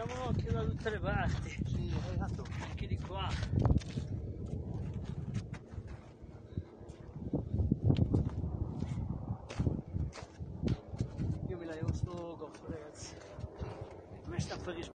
Facciamo occhio da tutte le parti. Sì, esatto. Anche di qua. Io mi levo sto goffo ragazzi. A me sta per